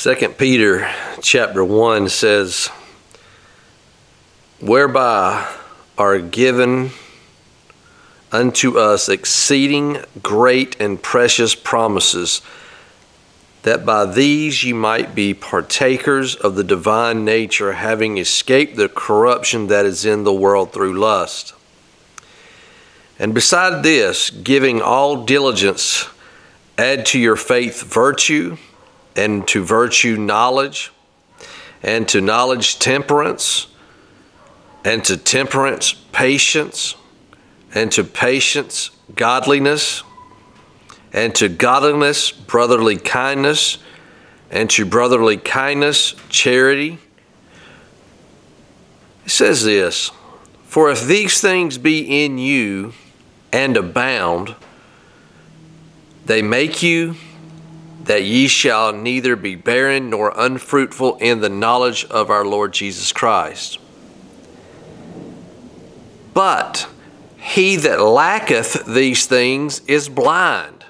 Second Peter chapter 1 says, Whereby are given unto us exceeding great and precious promises, that by these you might be partakers of the divine nature, having escaped the corruption that is in the world through lust. And beside this, giving all diligence, add to your faith virtue, and to virtue knowledge, and to knowledge temperance, and to temperance patience, and to patience godliness, and to godliness brotherly kindness, and to brotherly kindness charity. It says this For if these things be in you and abound, they make you that ye shall neither be barren nor unfruitful in the knowledge of our Lord Jesus Christ. But he that lacketh these things is blind,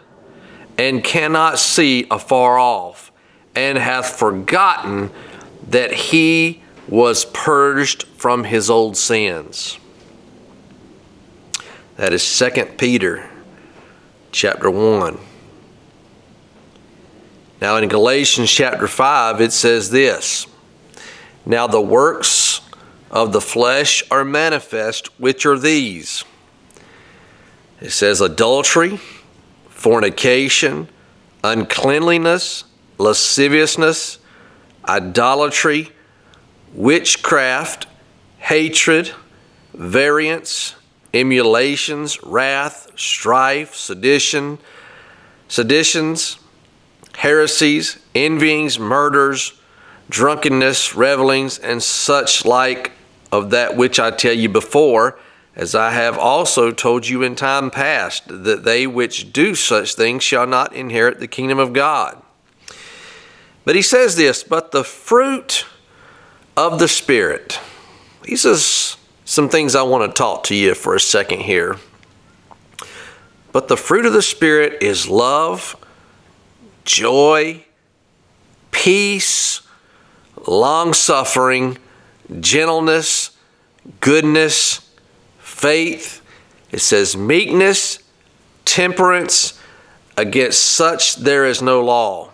and cannot see afar off, and hath forgotten that he was purged from his old sins. That is 2 Peter chapter 1. Now in Galatians chapter 5, it says this Now the works of the flesh are manifest, which are these. It says adultery, fornication, uncleanliness, lasciviousness, idolatry, witchcraft, hatred, variance, emulations, wrath, strife, sedition, seditions, heresies, envyings, murders, drunkenness, revelings, and such like of that which I tell you before, as I have also told you in time past, that they which do such things shall not inherit the kingdom of God. But he says this, but the fruit of the Spirit. He says some things I want to talk to you for a second here. But the fruit of the Spirit is love, joy, peace, long suffering, gentleness, goodness, faith. It says meekness, temperance. Against such there is no law.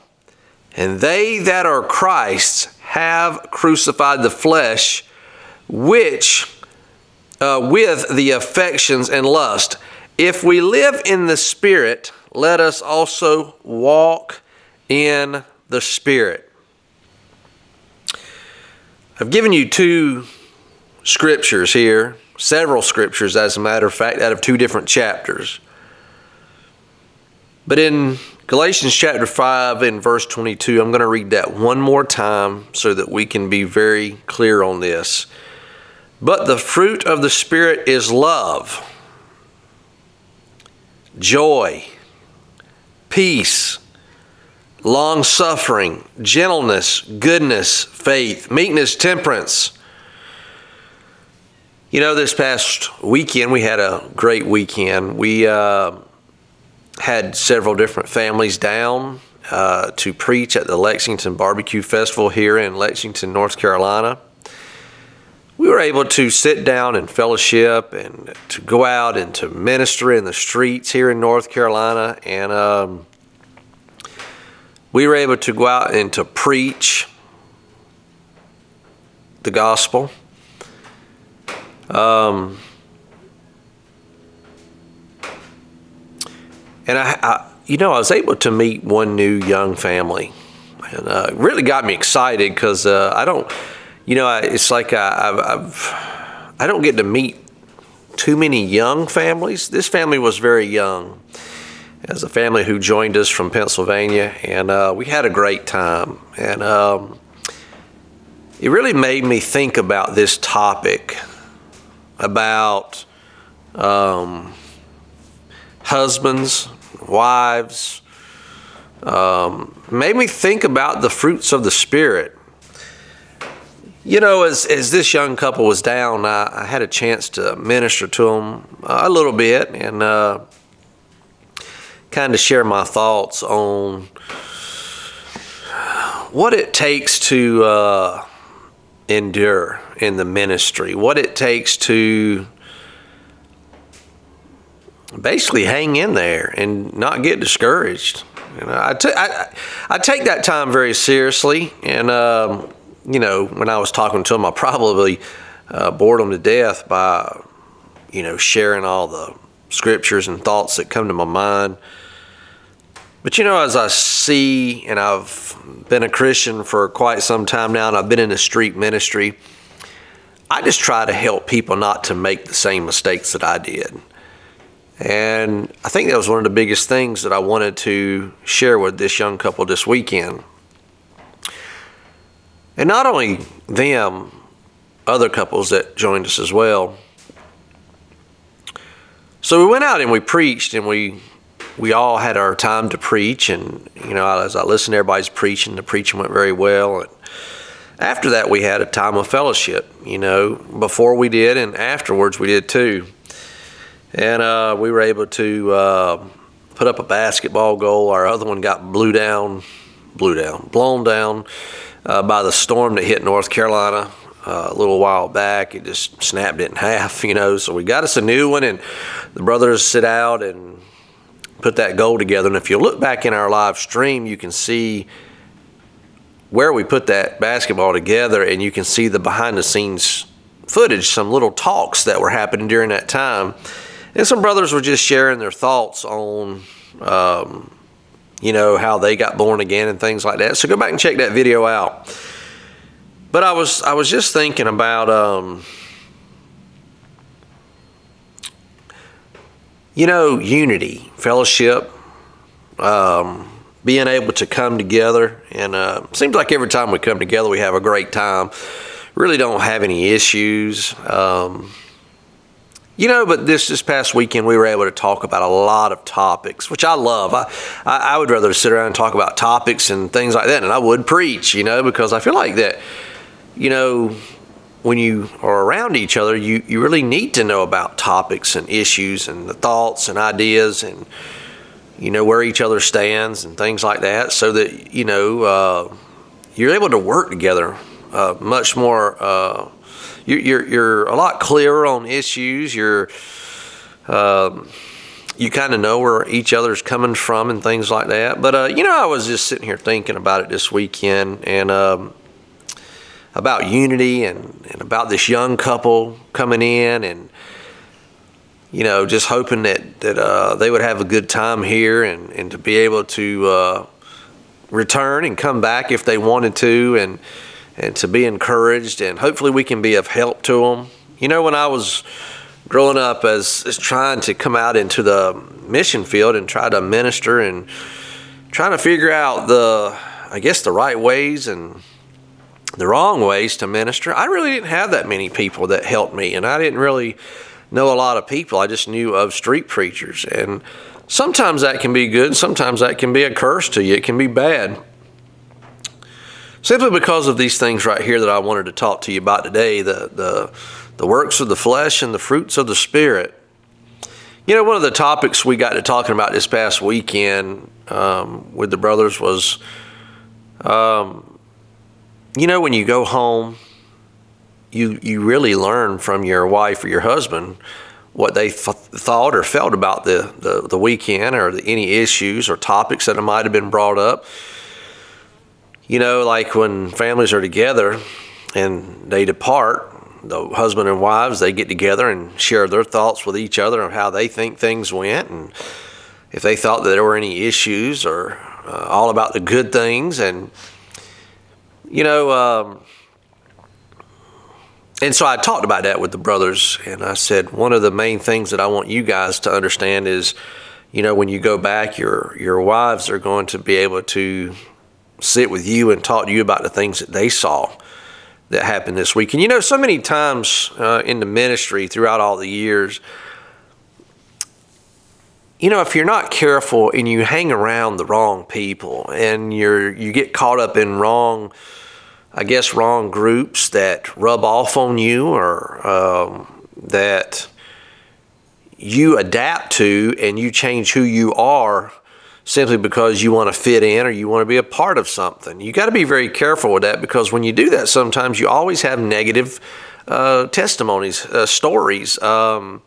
And they that are Christ's have crucified the flesh, which uh, with the affections and lust. If we live in the Spirit, let us also walk in the Spirit. I've given you two scriptures here, several scriptures, as a matter of fact, out of two different chapters. But in Galatians chapter 5 and verse 22, I'm going to read that one more time so that we can be very clear on this. But the fruit of the Spirit is love, joy, peace, long suffering, gentleness, goodness, faith, meekness, temperance. You know, this past weekend, we had a great weekend. We uh, had several different families down uh, to preach at the Lexington Barbecue Festival here in Lexington, North Carolina. We were able to sit down and fellowship and to go out and to minister in the streets here in North Carolina. And um, we were able to go out and to preach the gospel. Um, and I, I, you know, I was able to meet one new young family, and uh, it really got me excited because uh, I don't, you know, it's like I, I've, I've, I don't get to meet too many young families. This family was very young as a family who joined us from Pennsylvania, and uh, we had a great time. And um, it really made me think about this topic about um, husbands, wives. Um, made me think about the fruits of the Spirit. You know, as, as this young couple was down, I, I had a chance to minister to them a little bit, and uh, kind of share my thoughts on what it takes to uh, endure in the ministry, what it takes to basically hang in there and not get discouraged. You know, I, t- I, I take that time very seriously, and um, you know, when I was talking to them, I probably uh, bored them to death by, you know, sharing all the scriptures and thoughts that come to my mind. But you know, as I see, and I've been a Christian for quite some time now, and I've been in the street ministry, I just try to help people not to make the same mistakes that I did. And I think that was one of the biggest things that I wanted to share with this young couple this weekend. And not only them, other couples that joined us as well. So we went out and we preached and we we all had our time to preach and you know as I listened to everybody's preaching the preaching went very well. And after that we had a time of fellowship you know before we did and afterwards we did too. And uh, we were able to uh, put up a basketball goal. Our other one got blew down, blew down, blown down uh, by the storm that hit North Carolina uh, a little while back. It just snapped it in half, you know. So we got us a new one, and the brothers sit out and put that goal together. And if you look back in our live stream, you can see where we put that basketball together, and you can see the behind the scenes footage, some little talks that were happening during that time and some brothers were just sharing their thoughts on, um, you know, how they got born again and things like that. So go back and check that video out. But I was I was just thinking about, um, you know, unity, fellowship, um, being able to come together, and uh, seems like every time we come together, we have a great time. Really don't have any issues. Um, you know, but this this past weekend we were able to talk about a lot of topics, which I love. I, I, I would rather sit around and talk about topics and things like that, and I would preach, you know, because I feel like that, you know, when you are around each other, you, you really need to know about topics and issues and the thoughts and ideas and you know where each other stands and things like that, so that you know uh, you're able to work together uh, much more. Uh, you're, you're, you're a lot clearer on issues. You're um, you kind of know where each other's coming from and things like that. But uh, you know, I was just sitting here thinking about it this weekend and um, about unity and, and about this young couple coming in and you know just hoping that that uh, they would have a good time here and and to be able to uh, return and come back if they wanted to and and to be encouraged, and hopefully we can be of help to them. You know, when I was growing up as, as trying to come out into the mission field and try to minister and trying to figure out the, I guess, the right ways and the wrong ways to minister, I really didn't have that many people that helped me, and I didn't really know a lot of people. I just knew of street preachers, and sometimes that can be good, sometimes that can be a curse to you. It can be bad. Simply because of these things right here that I wanted to talk to you about today the, the, the works of the flesh and the fruits of the Spirit. You know, one of the topics we got to talking about this past weekend um, with the brothers was, um, you know, when you go home, you you really learn from your wife or your husband what they th- thought or felt about the, the, the weekend or the, any issues or topics that might have been brought up you know, like when families are together and they depart, the husband and wives, they get together and share their thoughts with each other of how they think things went and if they thought that there were any issues or uh, all about the good things. And, you know, um, and so I talked about that with the brothers, and I said one of the main things that I want you guys to understand is, you know, when you go back, your your wives are going to be able to sit with you and talk to you about the things that they saw that happened this week. And you know, so many times uh, in the ministry throughout all the years, you know, if you're not careful and you hang around the wrong people and you're you get caught up in wrong, I guess, wrong groups that rub off on you or um, that you adapt to and you change who you are simply because you want to fit in or you want to be a part of something. You got to be very careful with that because when you do that, sometimes you always have negative uh, testimonies, uh, stories. Um,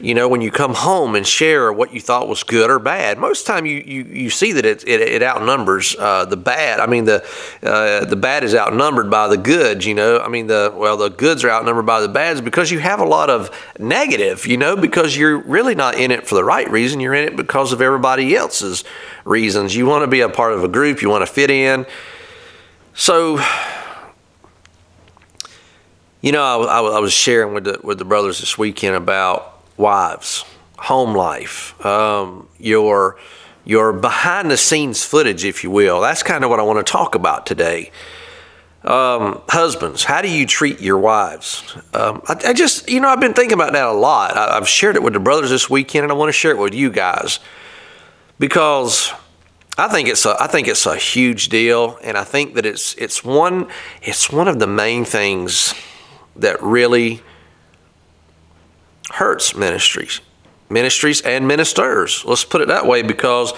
you know, when you come home and share what you thought was good or bad, most time you, you, you see that it, it, it outnumbers uh, the bad. I mean, the uh, the bad is outnumbered by the goods. You know, I mean, the well, the goods are outnumbered by the bads because you have a lot of negative. You know, because you're really not in it for the right reason. You're in it because of everybody else's reasons. You want to be a part of a group. You want to fit in. So, you know, I, I was sharing with the with the brothers this weekend about wives, home life, um, your your behind the scenes footage, if you will. That's kind of what I want to talk about today. Um, husbands, how do you treat your wives? Um, I, I, just, you know, I've been thinking about that a lot. I, I've shared it with the brothers this weekend, and I want to share it with you guys because I think it's a, I think it's a huge deal, and I think that it's it's one it's one of the main things that really hurts ministries, ministries and ministers. Let's put it that way because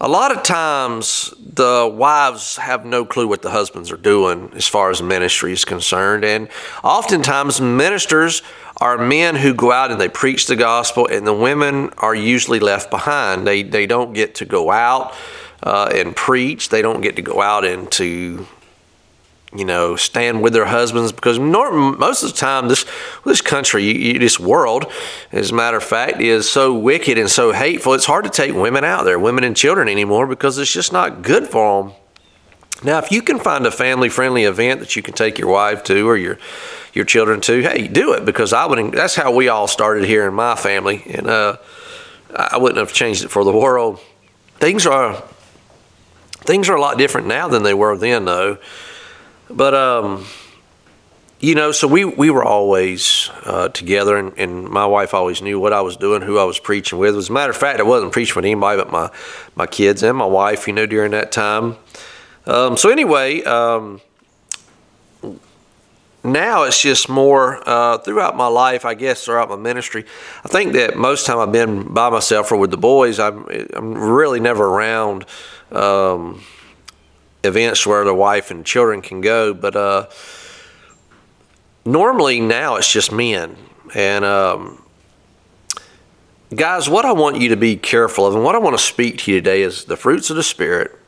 a lot of times the wives have no clue what the husbands are doing as far as ministry is concerned. And oftentimes ministers are men who go out and they preach the gospel, and the women are usually left behind. They, they don't get to go out uh, and preach, they don't get to go out and to you know, stand with their husbands because most of the time this this country, this world, as a matter of fact, is so wicked and so hateful. It's hard to take women out there, women and children anymore, because it's just not good for them. Now, if you can find a family-friendly event that you can take your wife to or your your children to, hey, do it because I would. That's how we all started here in my family, and uh, I wouldn't have changed it for the world. Things are things are a lot different now than they were then, though. But um, you know, so we we were always uh, together, and, and, my wife always knew what I was doing, who I was preaching with. As a matter of fact, I wasn't preaching with anybody but my my kids and my wife. You know, during that time. Um, so anyway. Um, now it's just more uh, throughout my life, I guess, throughout my ministry. I think that most time I've been by myself or with the boys. I'm, I'm really never around um, events where the wife and children can go. But uh, normally now it's just men. And um, guys, what I want you to be careful of and what I want to speak to you today is the fruits of the Spirit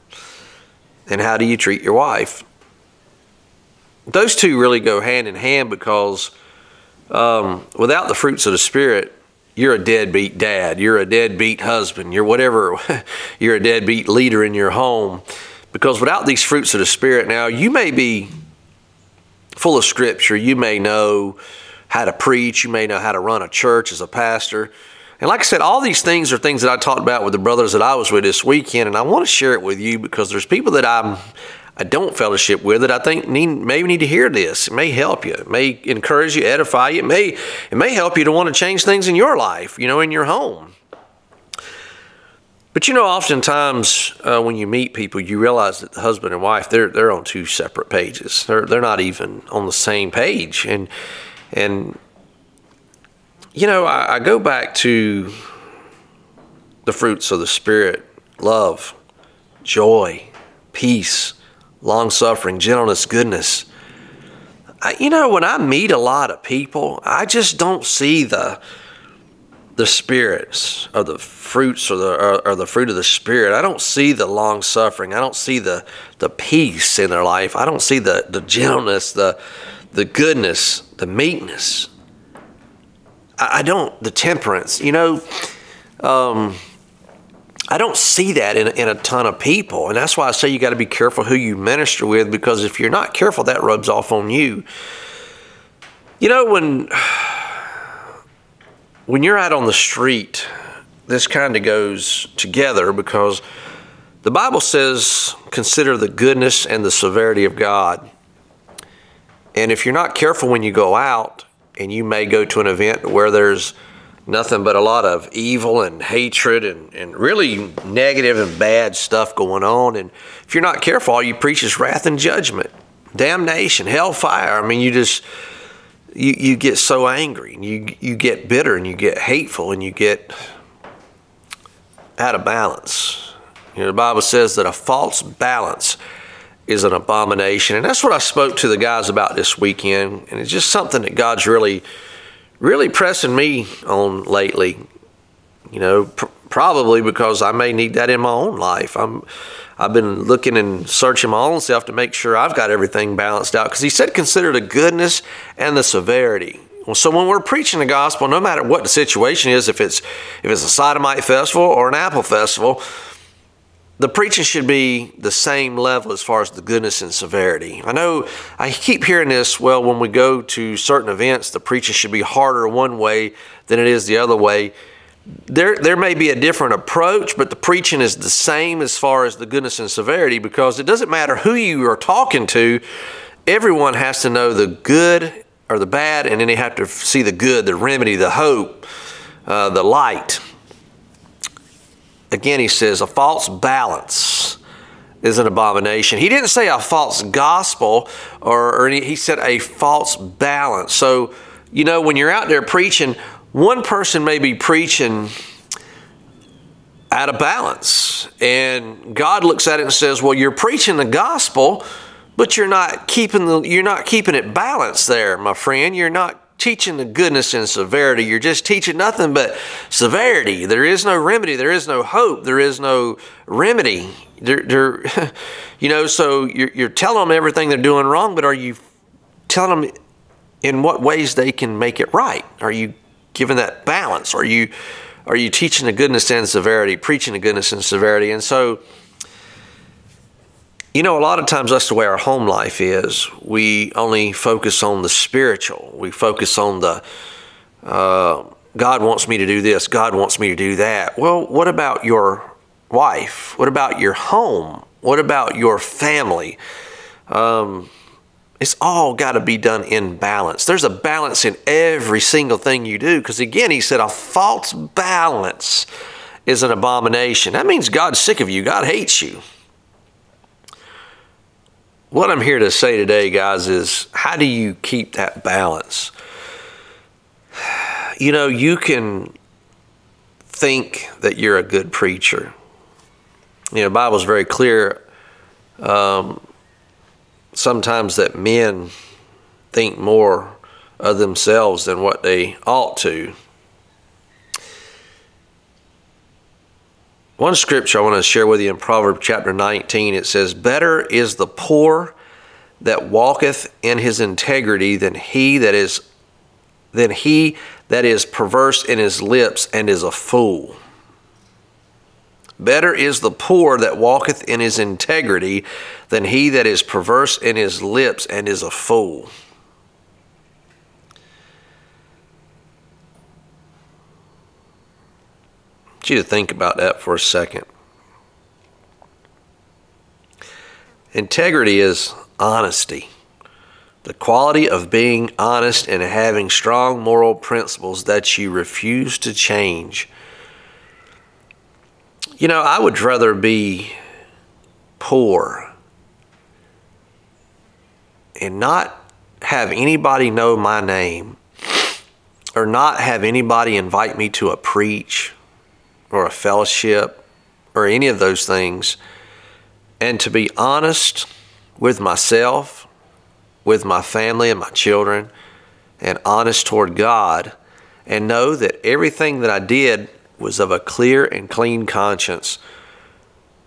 and how do you treat your wife. Those two really go hand in hand because um, without the fruits of the Spirit, you're a deadbeat dad, you're a deadbeat husband, you're whatever, you're a deadbeat leader in your home. Because without these fruits of the Spirit, now you may be full of scripture, you may know how to preach, you may know how to run a church as a pastor. And like I said, all these things are things that I talked about with the brothers that I was with this weekend, and I want to share it with you because there's people that I'm I don't fellowship with that I think need maybe need to hear this. It may help you. It may encourage you, edify you. It may it may help you to want to change things in your life, you know, in your home. But you know, oftentimes uh, when you meet people, you realize that the husband and wife they're they're on two separate pages. They're they're not even on the same page. And and you know, I, I go back to the fruits of the spirit: love, joy, peace, long suffering, gentleness, goodness. I, you know, when I meet a lot of people, I just don't see the the spirits or the fruits or the or, or, the fruit of the spirit i don't see the long suffering i don't see the the peace in their life i don't see the the gentleness the the goodness the meekness i, I don't the temperance you know um, I don't see that in, in a ton of people. And that's why I say you got to be careful who you minister with because if you're not careful, that rubs off on you. You know, when when you're out on the street, this kind of goes together because the Bible says, consider the goodness and the severity of God. And if you're not careful when you go out, and you may go to an event where there's nothing but a lot of evil and hatred and, and really negative and bad stuff going on. And if you're not careful, all you preach is wrath and judgment, damnation, hellfire. I mean, you just you, you get so angry and you, you get bitter and you get hateful and you get out of balance. You know, the Bible says that a false balance is an abomination. And that's what I spoke to the guys about this weekend. And it's just something that God's really, really pressing me on lately. You know, pr- probably because I may need that in my own life. I'm, I've been looking and searching my own self to make sure I've got everything balanced out. Because He said, consider the goodness and the severity. Well, so when we're preaching the gospel, no matter what the situation is, if it's if it's a sodomite festival or an apple festival, the preaching should be the same level as far as the goodness and severity. I know I keep hearing this, well, when we go to certain events, the preaching should be harder one way than it is the other way. There, there may be a different approach, but the preaching is the same as far as the goodness and severity because it doesn't matter who you are talking to, everyone has to know the good or the bad, and then they have to see the good, the remedy, the hope, uh, the light again, he says a false balance is an abomination. He didn't say a false gospel, or, or any, he said a false balance. So, you know, when you're out there preaching, one person may be preaching out of balance, and God looks at it and says, "Well, you're preaching the gospel." But you're not keeping the you're not keeping it balanced there, my friend. You're not teaching the goodness and severity. You're just teaching nothing but severity. There is no remedy. There is no hope. There is no remedy. There, you know, so you're, you're telling them everything they're doing wrong, but are you telling them in what ways they can make it right? Are you giving that balance? Are you are you teaching the goodness and severity, preaching the goodness and severity? And so you know, a lot of times that's the way our home life is. We only focus on the spiritual. We focus on the, uh, God wants me to do this, God wants me to do that. Well, what about your wife? What about your home? What about your family? Um, it's all got to be done in balance. There's a balance in every single thing you do because, again, he said a false balance is an abomination. That means God's sick of you, God hates you what I'm here to say today, guys, is how do you keep that balance? You know, you can think that you're a good preacher. You know, Bible's very clear um, sometimes that men think more of themselves than what they ought to. One scripture I want to share with you in Proverbs chapter 19 it says, Better is the poor that walketh in his integrity than he that is than he that is perverse in his lips and is a fool. Better is the poor that walketh in his integrity than he that is perverse in his lips and is a fool. you to think about that for a second. Integrity is honesty, the quality of being honest and having strong moral principles that you refuse to change. You know, I would rather be poor and not have anybody know my name or not have anybody invite me to a preach or a fellowship or any of those things, and to be honest with myself, with my family and my children, and honest toward God, and know that everything that I did was of a clear and clean conscience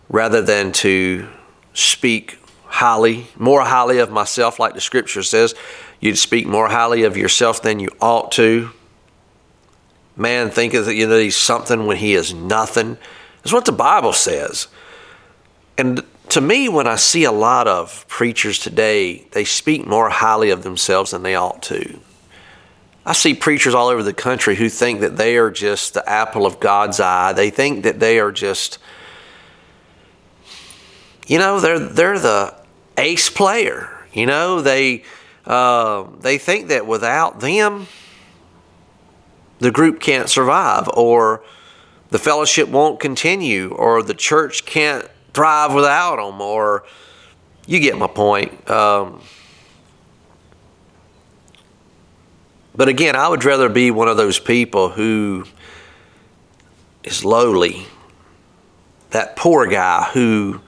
rather than to speak highly, more highly of myself, like the scripture says. You'd speak more highly of yourself than you ought to man thinketh that you know he's something when he is nothing. That's what the Bible says. And to me, when I see a lot of preachers today, they speak more highly of themselves than they ought to. I see preachers all over the country who think that they are just the apple of God's eye. They think that they are just, you know, they're they're the ace player. You know, they uh, they think that without them, the group can't survive, or the fellowship won't continue, or the church can't thrive without them, or you get my point. Um, but again, I would rather be one of those people who is lowly, that poor guy who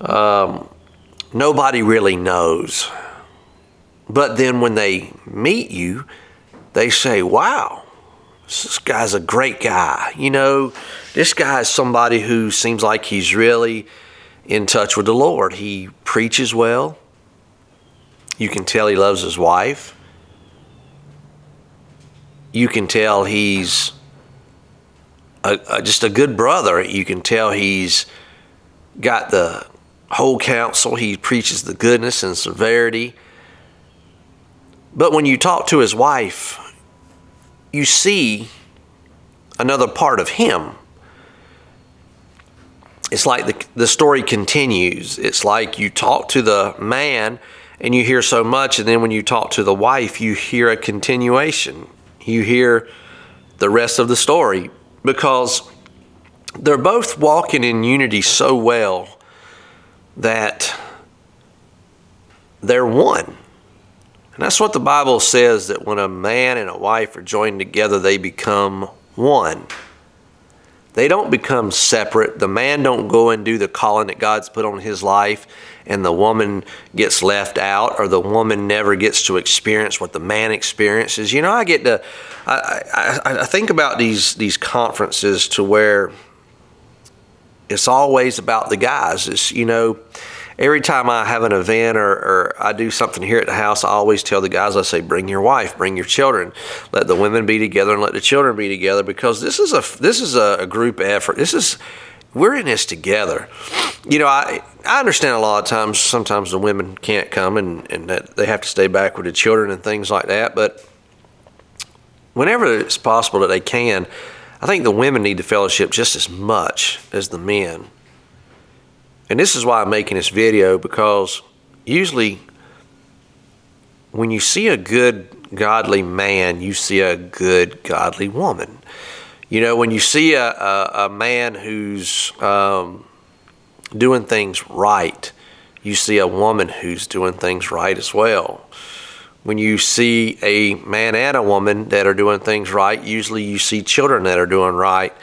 um, nobody really knows. But then when they meet you, they say, wow, this guy's a great guy. You know, this guy is somebody who seems like he's really in touch with the Lord. He preaches well. You can tell he loves his wife. You can tell he's a, a, just a good brother. You can tell he's got the whole counsel. He preaches the goodness and severity. But when you talk to his wife, you see another part of him. It's like the, the story continues. It's like you talk to the man and you hear so much, and then when you talk to the wife, you hear a continuation. You hear the rest of the story because they're both walking in unity so well that they're one. And that's what the Bible says that when a man and a wife are joined together, they become one. They don't become separate. The man don't go and do the calling that God's put on his life and the woman gets left out or the woman never gets to experience what the man experiences. You know, I get to I, I, I think about these these conferences to where it's always about the guys. It's you know, every time I have an event or, or, I do something here at the house, I always tell the guys, I say, bring your wife, bring your children, let the women be together and let the children be together because this is a this is a, a group effort. This is we're in this together. You know, I I understand a lot of times sometimes the women can't come and, and that they have to stay back with the children and things like that, but whenever it's possible that they can, I think the women need the fellowship just as much as the men. And this is why I'm making this video because usually when you see a good godly man, you see a good godly woman. You know, when you see a, a, a man who's um, doing things right, you see a woman who's doing things right as well. When you see a man and a woman that are doing things right, usually you see children that are doing right.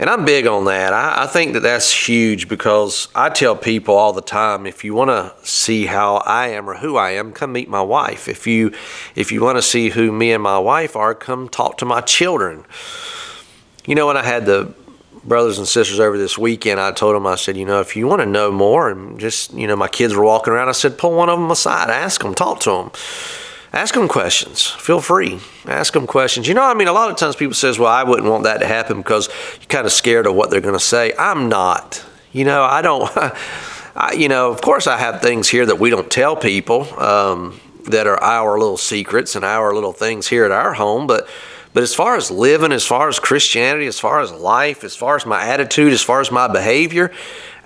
And I'm big on that. I, I, think that that's huge because I tell people all the time, if you want to see how I am or who I am, come meet my wife. If you if you want to see who me and my wife are, come talk to my children. You know, when I had the brothers and sisters over this weekend, I told them, I said, you know, if you want to know more, and just, you know, my kids were walking around, I said, pull one of them aside, ask them, talk to them ask them questions. Feel free. Ask them questions. You know, I mean, a lot of times people says, "Well, I wouldn't want that to happen because you're kind of scared of what they're going to say." I'm not. You know, I don't. I, you know, of course, I have things here that we don't tell people um, that are our little secrets and our little things here at our home, but. But as far as living, as far as Christianity, as far as life, as far as my attitude, as far as my behavior,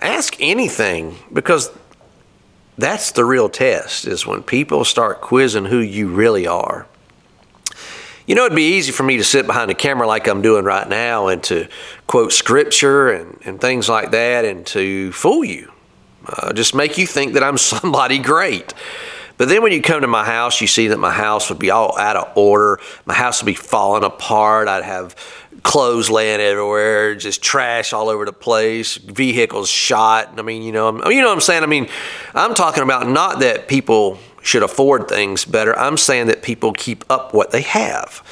ask anything because that's the real test is when people start quizzing who you really are. You know, it'd be easy for me to sit behind a camera like I'm doing right now and to quote scripture and, and things like that and to fool you, uh, just make you think that I'm somebody great. But then when you come to my house, you see that my house would be all out of order. My house would be falling apart. I'd have clothes laying everywhere, just trash all over the place, vehicles shot. I mean, you know, you know what I'm saying? I mean, I'm talking about not that people should afford things better. I'm saying that people keep up what they have.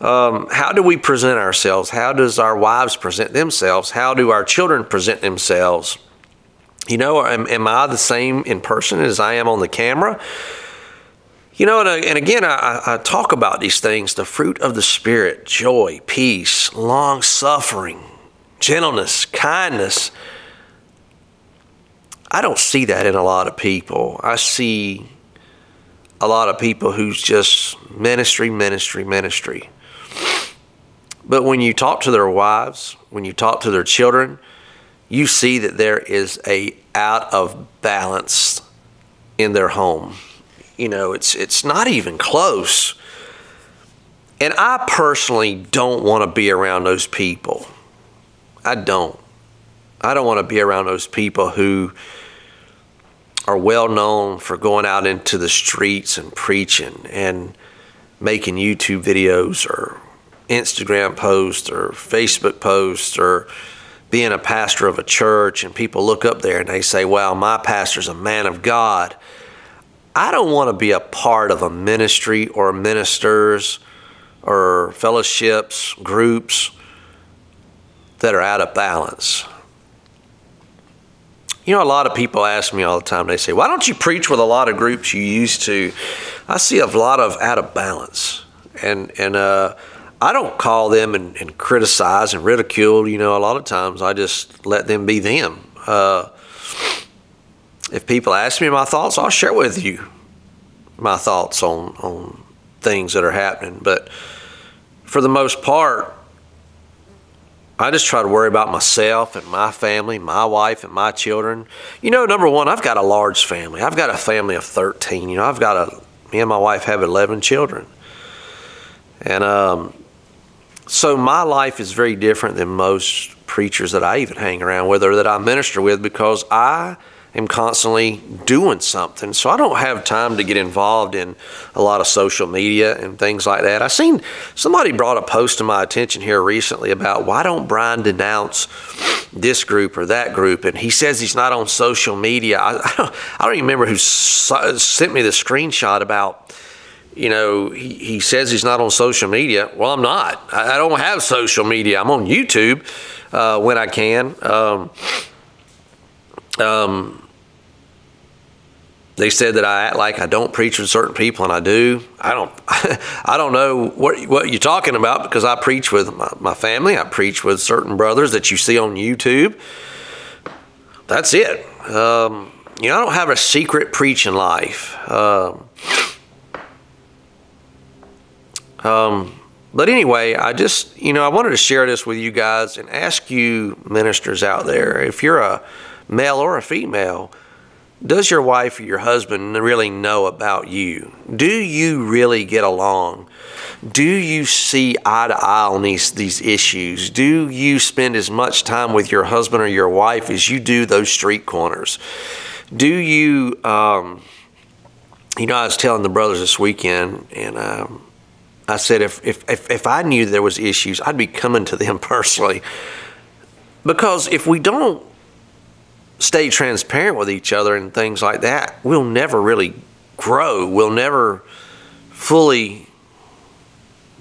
Um, how do we present ourselves? How does our wives present themselves? How do our children present themselves? You know, am, am I the same in person as I am on the camera? You know, and, uh, and again, I, I, talk about these things the fruit of the Spirit joy, peace, long suffering, gentleness, kindness. I don't see that in a lot of people. I see a lot of people who's just ministry, ministry, ministry. But when you talk to their wives, when you talk to their children, you see that there is a out of balance in their home. You know, it's it's not even close. And I personally don't want to be around those people. I don't. I don't want to be around those people who are well known for going out into the streets and preaching and making YouTube videos or Instagram posts or Facebook posts or being a pastor of a church and people look up there and they say, well, my pastor's a man of God. I don't want to be a part of a ministry or ministers or fellowships, groups that are out of balance. You know, a lot of people ask me all the time, they say, why don't you preach with a lot of groups you used to? I see a lot of out of balance. And, and, uh, I don't call them and, and, criticize and ridicule. You know, a lot of times I just let them be them. Uh, if people ask me my thoughts, I'll share with you my thoughts on on things that are happening. But for the most part, I just try to worry about myself and my family, my wife and my children. You know, number one, I've got a large family. I've got a family of 13. You know, I've got a, me and my wife have 11 children. And um, so my life is very different than most preachers that I even hang around with or that I minister with because I am constantly doing something. So I don't have time to get involved in a lot of social media and things like that. I seen somebody brought a post to my attention here recently about why don't Brian denounce this group or that group? And he says he's not on social media. I, I, don't, I don't even remember who sent me the screenshot about you know, he, he says he's not on social media. Well, I'm not. I, I don't have social media. I'm on YouTube uh, when I can. Um, um, they said that I act like I don't preach with certain people, and I do. I don't. I don't know what what you're talking about because I preach with my, my family. I preach with certain brothers that you see on YouTube. That's it. Um, you know, I don't have a secret preaching life. Um, um, but anyway, I just, you know, I wanted to share this with you guys and ask you ministers out there if you're a male or a female, does your wife or your husband really know about you? Do you really get along? Do you see eye to eye on these, these issues? Do you spend as much time with your husband or your wife as you do those street corners? Do you, um, you know, I was telling the brothers this weekend, and um, I said if, if, if, if I knew there was issues, I'd be coming to them personally. Because if we don't stay transparent with each other and things like that, we'll never really grow. We'll never fully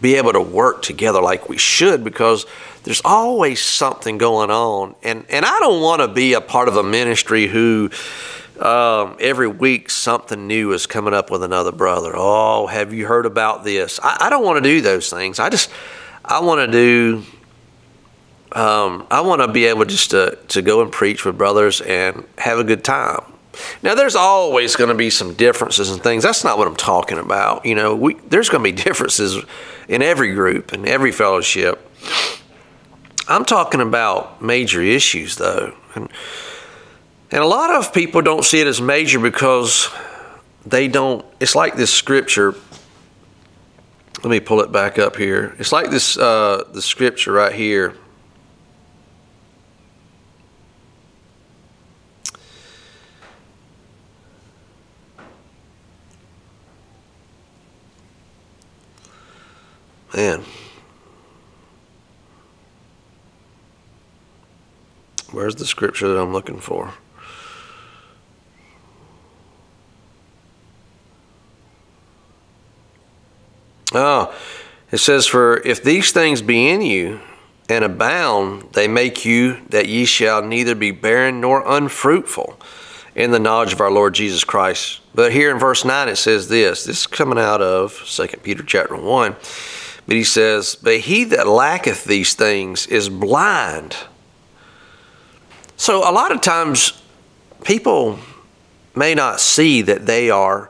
be able to work together like we should because there's always something going on. And, and I don't want to be a part of a ministry who um, every week something new is coming up with another brother. Oh, have you heard about this? I, I don't want to do those things. I just, I want to do um, I want to be able just to, to go and preach with brothers and have a good time. Now, there's always going to be some differences and things. That's not what I'm talking about. You know, we, there's going to be differences in every group and every fellowship. I'm talking about major issues, though. And, and a lot of people don't see it as major because they don't. It's like this scripture. Let me pull it back up here. It's like this uh, the scripture right here Man. Where's the scripture that I'm looking for? Oh, it says, For if these things be in you and abound, they make you that ye shall neither be barren nor unfruitful in the knowledge of our Lord Jesus Christ. But here in verse 9 it says this. This is coming out of 2 Peter chapter 1. But he says, But he that lacketh these things is blind. So a lot of times people may not see that they are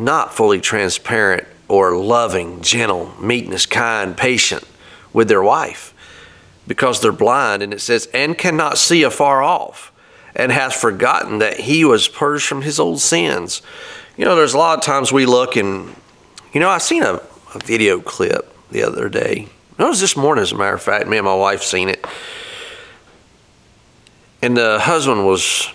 not fully transparent or loving, gentle, meekness, kind, patient with their wife because they're blind. And it says, and cannot see afar off, and has forgotten that he was purged from his old sins. You know, there's a lot of times we look and you know, I seen a, a video clip the other day. It was this morning, as a matter of fact. Me and my wife seen it. And the husband was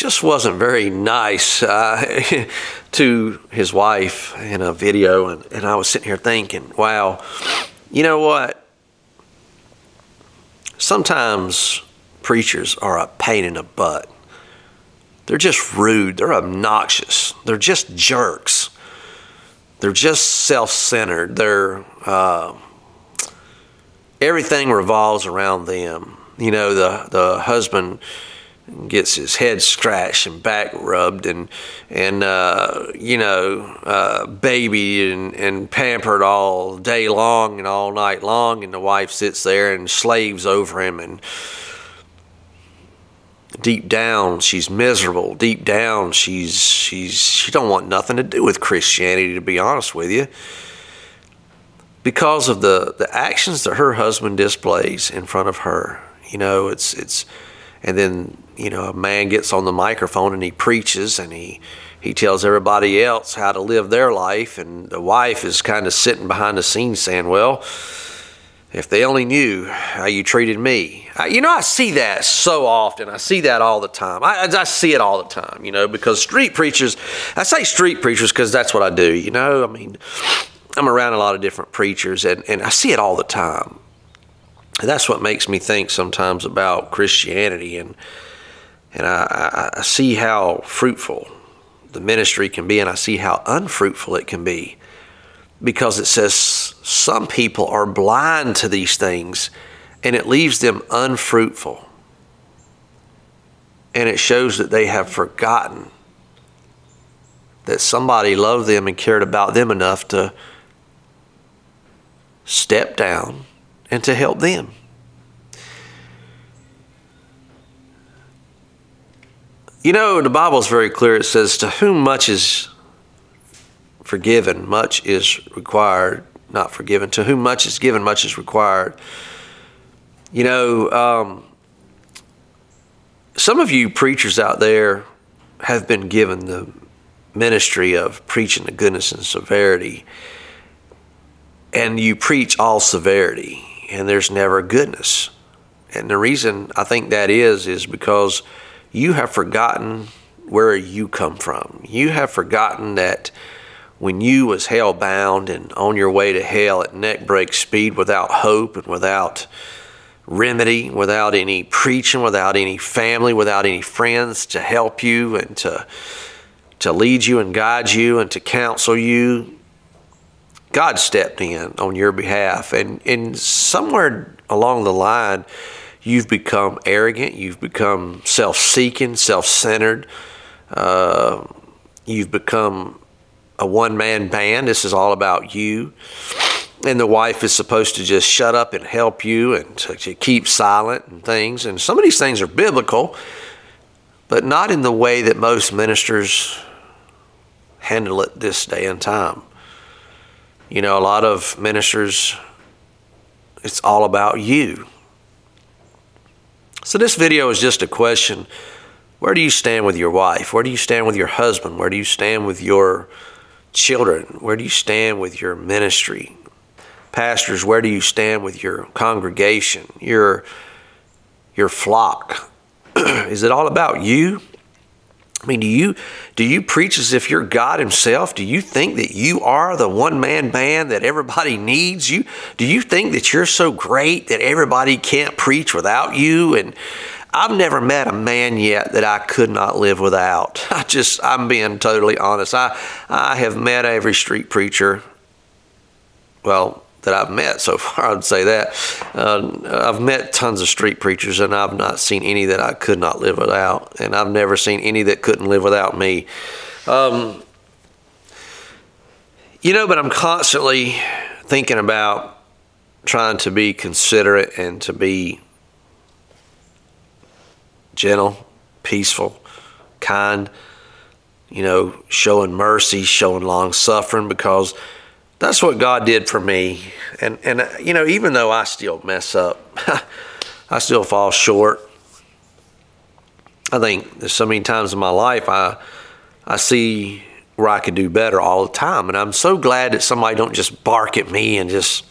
just wasn't very nice uh, to his wife in a video. And, and I was sitting here thinking, wow, you know what? sometimes preachers are a pain in the butt. They're just rude. They're obnoxious. They're just jerks. They're just self-centered. They're uh, everything revolves around them. You know, the the husband gets his head scratched and back rubbed and and uh, you know uh, babied and, and pampered all day long and all night long. And the wife sits there and slaves over him. And deep down she's miserable. Deep down she's she's she don't want nothing to do with Christianity to be honest with you. Because of the the actions that her husband displays in front of her you know it's it's and then you know a man gets on the microphone and he preaches and he he tells everybody else how to live their life. And the wife is kind of sitting behind the scenes saying well if they only knew how you treated me. I, you know i see that so often. I see that all the time. I, I see it all the time you know because street preachers i say street preachers because that's what i do you know? I mean i'm around a lot of different preachers and, and i see it all the time that's what makes me think sometimes about Christianity, and and I, I, see how fruitful the ministry can be, and I see how unfruitful it can be, because it says some people are blind to these things, and it leaves them unfruitful, and it shows that they have forgotten that somebody loved them and cared about them enough to step down and to help them. You know, the Bible is very clear. It says, To whom much is forgiven, much is required, not forgiven. To whom much is given, much is required. You know, um, some of you preachers out there have been given the ministry of preaching the goodness and severity, and you preach all severity and there's never goodness. And the reason I think that is, is because you have forgotten where you come from. You have forgotten that when you was hell bound and on your way to hell at neck break speed without hope and without remedy, without any preaching, without any family, without any friends to help you and to to lead you and guide you and to counsel you, God stepped in on your behalf. And, and somewhere along the line, you've become arrogant, you've become self seeking, self centered, uh, you've become a one man band. This is all about you. And the wife is supposed to just shut up and help you and to, to keep silent and things. And some of these things are biblical, but not in the way that most ministers handle it this day and time. You know, a lot of ministers, it's all about you. So this video is just a question. Where do you stand with your wife? Where do you stand with your husband? Where do you stand with your children? Where do you stand with your ministry? Pastors, where do you stand with your congregation, your, your flock? is it all about you? I mean, do you do you preach as if you're God Himself? Do you think that you are the one man band that everybody needs? You do you think that you're so great that everybody can't preach without you? And I've never met a man yet that I could not live without. I just I'm being totally honest. I I have met every street preacher. Well, that I've met so far. I'd say that uh, I've met tons of street preachers, and I've not seen any that I could not live without, and I've never seen any that couldn't live without me. Um, you know, but I'm constantly thinking about trying to be considerate and to be gentle, peaceful, kind. You know, showing mercy, showing long suffering, because that's what God did for me. And, and you know, even though I still mess up, I still fall short. I think there's so many times in my life I, I see where I could do better all the time. And I'm so glad that somebody don't just bark at me and just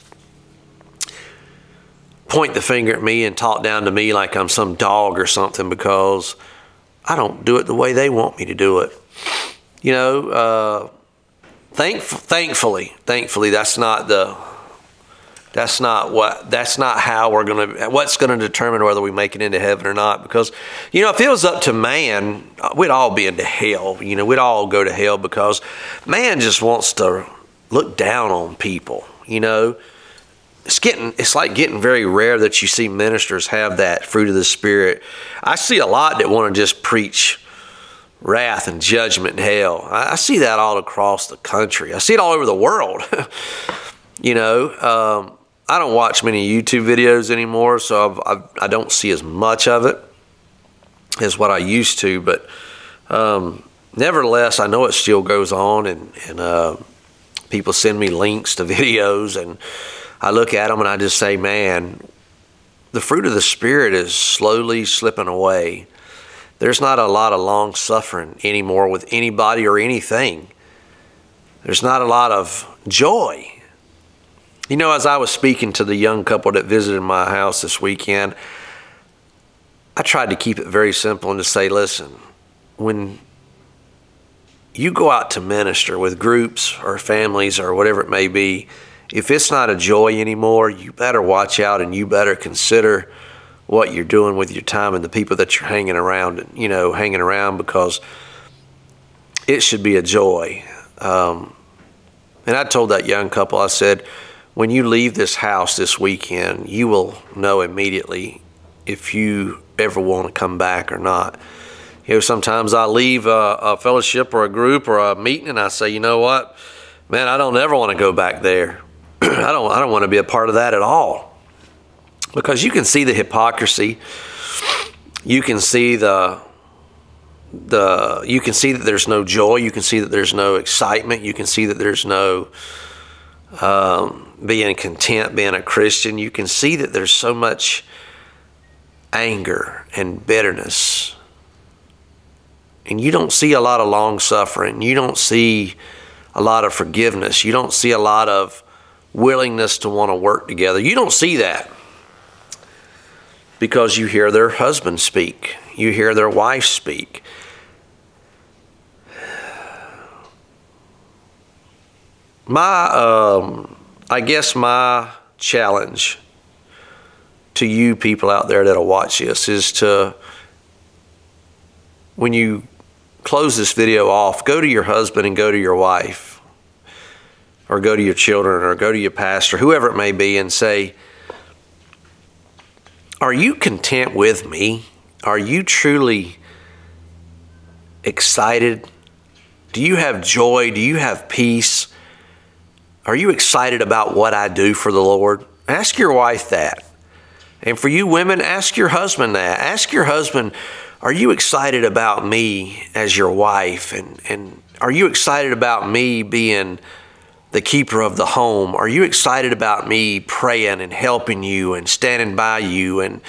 point the finger at me and talk down to me like I'm some dog or something because I don't do it the way they want me to do it. You know, uh, Thank, thankfully, thankfully, that's not the That's not what. That's not how we're going to. What's going to determine whether we make it into heaven or not? Because, you know, if it was up to man, we'd all be into hell. You know, we'd all go to hell because man just wants to look down on people. You know, it's getting. It's like getting very rare that you see ministers have that fruit of the spirit. I see a lot that want to just preach wrath and judgment and hell. I, I see that all across the country. I see it all over the world. you know. Um, I don't watch many YouTube videos anymore, so I've, I've, I do not see as much of it as what I used to. But um, nevertheless, I know it still goes on, and, and uh, people send me links to videos, and I look at them and I just say, man, the fruit of the Spirit is slowly slipping away. There's not a lot of long suffering anymore with anybody or anything. There's not a lot of joy you know, as I was speaking to the young couple that visited my house this weekend, I tried to keep it very simple and to say, listen, when you go out to minister with groups or families or whatever it may be, if it's not a joy anymore, you better watch out and you better consider what you're doing with your time and the people that you're hanging around, you know, hanging around because it should be a joy. Um, and I told that young couple, I said, when you leave this house this weekend, you will know immediately if you ever want to come back or not. You know, sometimes I leave a, a, fellowship or a group or a meeting and I say, you know what, man, I don't ever want to go back there. I don't, I don't want to be a part of that at all. Because you can see the hypocrisy. You can see the, the, you can see that there's no joy. You can see that there's no excitement. You can see that there's no, um, being content, being a Christian, you can see that there's so much anger and bitterness. And you don't see a lot of long suffering. You don't see a lot of forgiveness. You don't see a lot of willingness to want to work together. You don't see that because you hear their husband speak, you hear their wife speak. My um, I guess my challenge to you people out there that'll watch this is to, when you close this video off, go to your husband and go to your wife, or go to your children, or go to your pastor, whoever it may be, and say, Are you content with me? Are you truly excited? Do you have joy? Do you have peace? Are you excited about what I do for the Lord? Ask your wife that. And for you women, ask your husband that. Ask your husband, are you excited about me as your wife? And, and are you excited about me being the keeper of the home? Are you excited about me praying and helping you and standing by you? And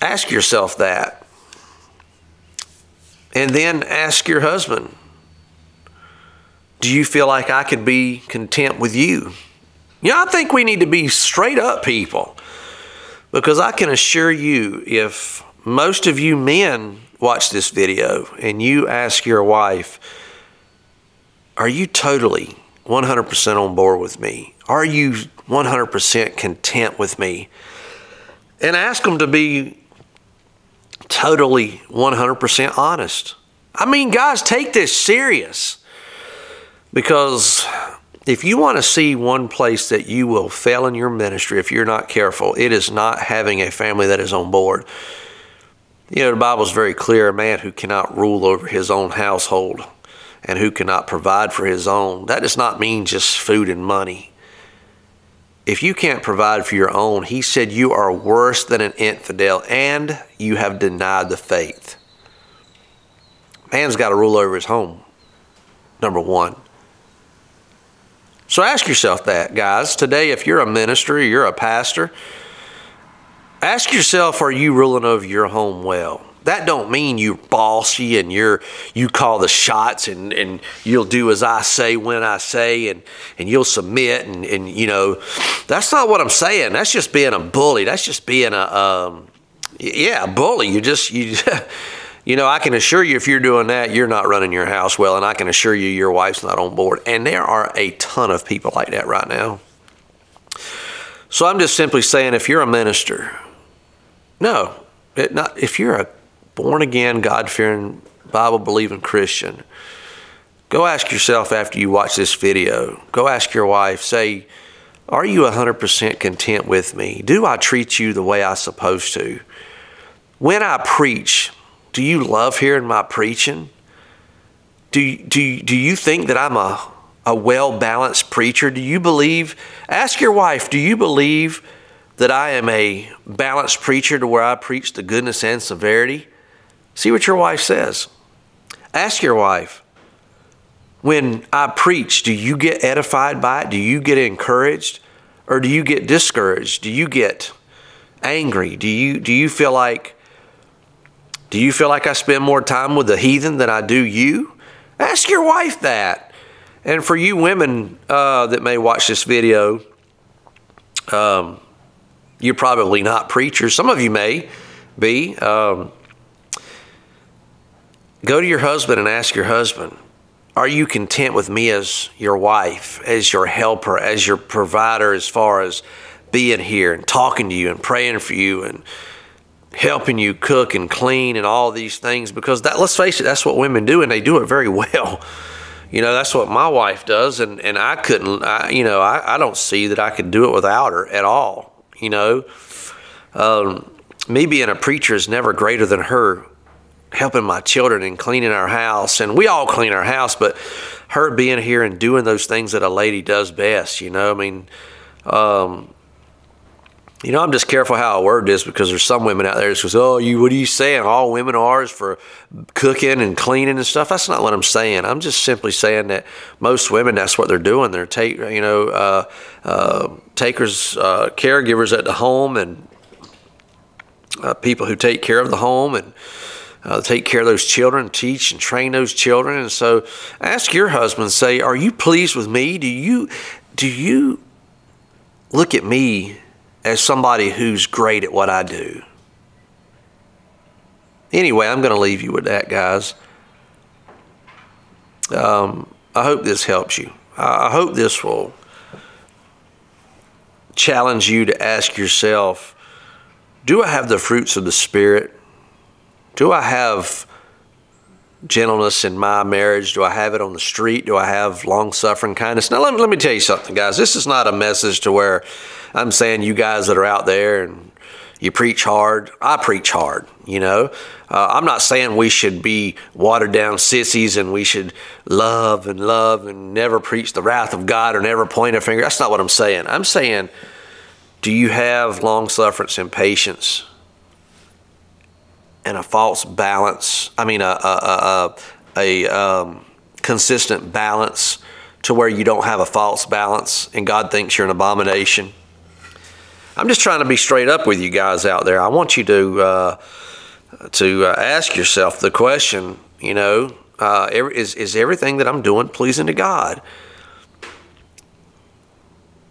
ask yourself that. And then ask your husband, do you feel like I could be content with you? Yeah, I think we need to be straight up people because I can assure you if most of you men watch this video and you ask your wife, Are you totally 100% on board with me? Are you 100% content with me? And ask them to be totally 100% honest. I mean, guys, take this serious. Because if you want to see one place that you will fail in your ministry if you're not careful, it is not having a family that is on board. You know, the Bible is very clear a man who cannot rule over his own household and who cannot provide for his own, that does not mean just food and money. If you can't provide for your own, he said you are worse than an infidel and you have denied the faith. Man's got to rule over his home, number one. So ask yourself that, guys. Today, if you're a minister, you're a pastor, ask yourself, are you ruling over your home well? That don't mean you're bossy and you're you call the shots and, and you'll do as I say when I say and, and you'll submit and, and you know that's not what I'm saying. That's just being a bully. That's just being a um, yeah, a bully. You just you You know, I can assure you if you're doing that, you're not running your house well, and I can assure you your wife's not on board. And there are a ton of people like that right now. So I'm just simply saying if you're a minister, no, it not if you're a born again, God fearing, Bible believing Christian, go ask yourself after you watch this video, go ask your wife, say, Are you 100% content with me? Do I treat you the way I'm supposed to? When I preach, do you love hearing my preaching? Do, do, do you think that I'm a, a well balanced preacher? Do you believe? Ask your wife, do you believe that I am a balanced preacher to where I preach the goodness and severity? See what your wife says. Ask your wife, when I preach, do you get edified by it? Do you get encouraged? Or do you get discouraged? Do you get angry? Do you, do you feel like do you feel like I spend more time with the heathen than I do you? Ask your wife that. And for you women uh, that may watch this video, um, you're probably not preachers. Some of you may be. Um, go to your husband and ask your husband, Are you content with me as your wife, as your helper, as your provider, as far as being here and talking to you and praying for you and helping you cook and clean and all these things? Because that let's face it that's what women do and they do it very well. You know that's what my wife does and, and i couldn't I, you know I, I don't see that i could do it without her at all you know? Um, me being a preacher is never greater than her helping my children and cleaning our house and we all clean our house but her being here and doing those things that a lady does best you know i mean um, you know, I'm just careful how I word this because there's some women out there that says, "Oh, you, what are you saying? All women are is for cooking and cleaning and stuff." That's not what I'm saying. I'm just simply saying that most women, that's what they're doing. They're take, you know, uh, uh, takers, uh, caregivers at the home, and uh, people who take care of the home and uh, take care of those children, teach and train those children. And so, ask your husband, say, "Are you pleased with me? Do you, do you look at me?" as somebody who's great at what I do. Anyway, I'm going to leave you with that, guys. Um, I hope this helps you. I hope this will challenge you to ask yourself do I have the fruits of the Spirit? Do I have gentleness in my marriage? Do I have it on the street? Do I have long suffering kindness? Now, let me, let me tell you something, guys. This is not a message to where I'm saying you guys that are out there and you preach hard. I preach hard, you know. Uh, I'm not saying we should be watered down sissies and we should love and love and never preach the wrath of God or never point a finger. That's not what I'm saying. I'm saying, do you have long sufferance and patience and a false balance? I mean, a, a, a, a um, consistent balance to where you don't have a false balance and God thinks you're an abomination? I'm just trying to be straight up with you guys out there. I want you to uh, to uh, ask yourself the question. You know, uh, is is everything that I'm doing pleasing to God?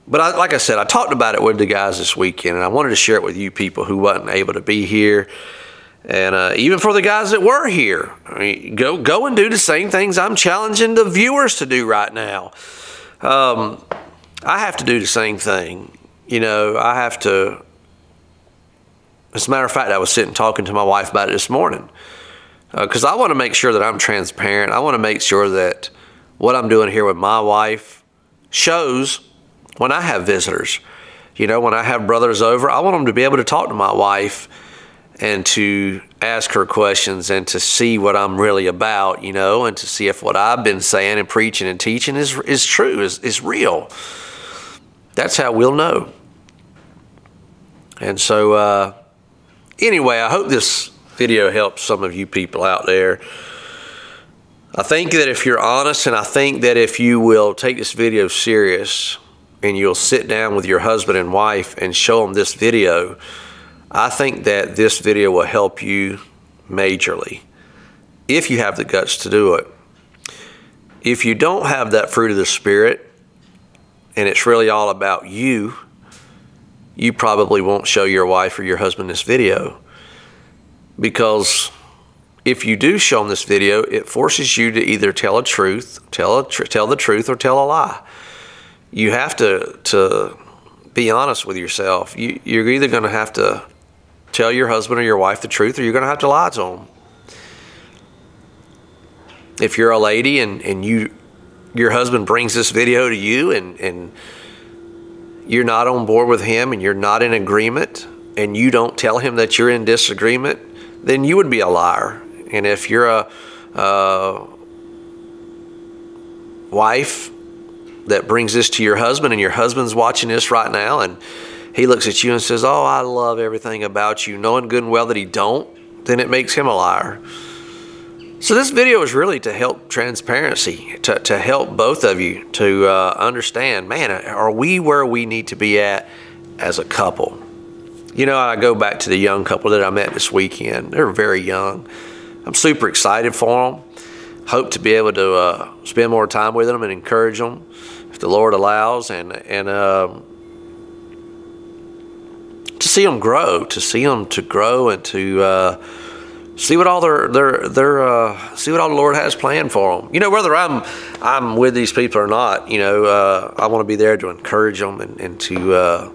But I, like I said, I talked about it with the guys this weekend, and I wanted to share it with you people who wasn't able to be here, and uh, even for the guys that were here. I mean, go go and do the same things I'm challenging the viewers to do right now. Um, I have to do the same thing you know, I have to. As a matter of fact, I was sitting talking to my wife about it this morning because uh, I want to make sure that I'm transparent. I want to make sure that what I'm doing here with my wife shows when I have visitors. You know, when I have brothers over, I want them to be able to talk to my wife and to ask her questions and to see what I'm really about, you know, and to see if what I've been saying and preaching and teaching is, is true, is, is real. That's how we'll know. And so, uh, anyway, I hope this video helps some of you people out there. I think that if you're honest, and I think that if you will take this video serious and you'll sit down with your husband and wife and show them this video, I think that this video will help you majorly if you have the guts to do it. If you don't have that fruit of the Spirit and it's really all about you, you probably won't show your wife or your husband this video because if you do show them this video, it forces you to either tell a truth, tell a tr- tell the truth, or tell a lie. You have to to be honest with yourself. You, you're either going to have to tell your husband or your wife the truth, or you're going to have to lie to them. If you're a lady and, and you your husband brings this video to you and, and you're not on board with him and you're not in agreement and you don't tell him that you're in disagreement, then you would be a liar. And if you're a, a wife that brings this to your husband and your husband's watching this right now and he looks at you and says, Oh, I love everything about you, knowing good and well that he don't, then it makes him a liar. So this video is really to help transparency, to, to help both of you to uh, understand, man, are we where we need to be at as a couple? You know, I go back to the young couple that I met this weekend. They're very young. I'm super excited for them. Hope to be able to uh, spend more time with them and encourage them if the Lord allows, and and uh, to see them grow, to see them to grow and to uh, see what all their their their uh, see what all the Lord has planned for them. You know, whether I'm I'm with these people or not, you know, uh, I want to be there to encourage them and, and to uh,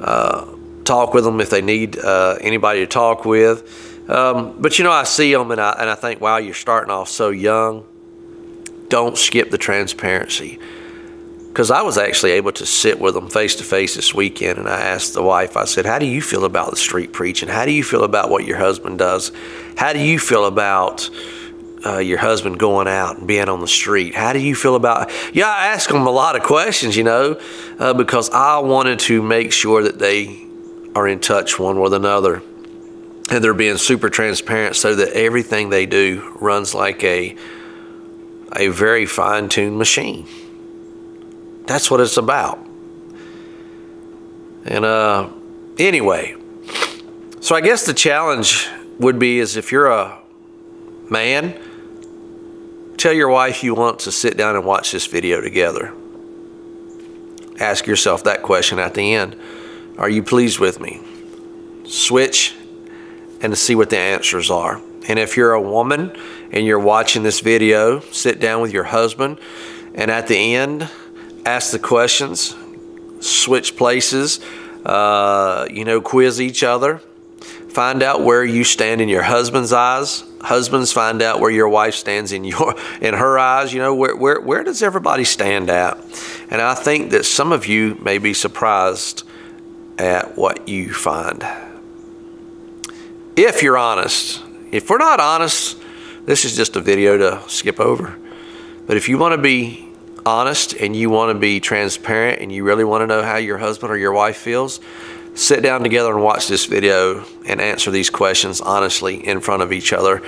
uh talk with them if they need uh, anybody to talk with. Um, but you know, I see them and I and I think, wow, you're starting off so young. Don't skip the transparency because I was actually able to sit with them face to face this weekend, and I asked the wife, I said, How do you feel about the street preaching? How do you feel about what your husband does? How do you feel about uh, your husband going out and being on the street? How do you feel about? Yeah, I asked them a lot of questions, you know, uh, because I wanted to make sure that they are in touch one with another, and they're being super transparent, so that everything they do runs like a a very fine tuned machine. That's what it's about. And uh, anyway, so I guess the challenge would be is if you're a man, tell your wife you want to sit down and watch this video together. Ask yourself that question at the end. Are you pleased with me? Switch and see what the answers are. And if you're a woman and you're watching this video, sit down with your husband and at the end, ask the questions, switch places, uh, you know, quiz each other. Find out where you stand in your husband's eyes. Husbands find out where your wife stands in your in her eyes. You know where where where does everybody stand at? And I think that some of you may be surprised at what you find. If you're honest, if we're not honest, this is just a video to skip over. But if you want to be honest and you want to be transparent and you really want to know how your husband or your wife feels, sit down together and watch this video and answer these questions honestly in front of each other,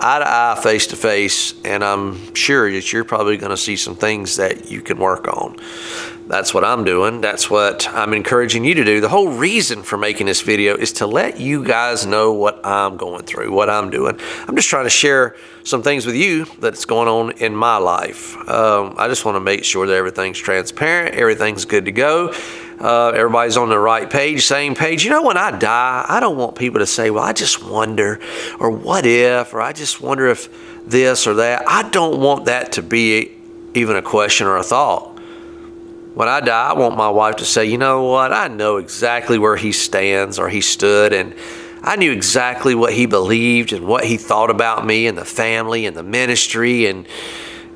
eye to eye, face to face, and I'm sure that you're probably going to see some things that you can work on. That's what I'm doing. That's what I'm encouraging you to do. The whole reason for making this video is to let you guys know what I'm going through, what I'm doing. I'm just trying to share some things with you that's going on in my life. Um, I just want to make sure that everything's transparent, everything's good to go. Uh, everybody's on the right page, same page. You know, when I die, I don't want people to say, well, I just wonder, or what if, or I just wonder if this or that. I don't want that to be even a question or a thought. When I die, I want my wife to say, you know what, I know exactly where he stands or he stood, and I knew exactly what he believed and what he thought about me and the family and the ministry. And,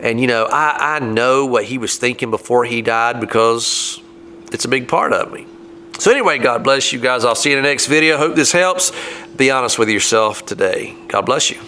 and you know, I, I know what he was thinking before he died because it's a big part of me. So anyway, God bless you guys. I'll see you in the next video. Hope this helps. Be honest with yourself today. God bless you.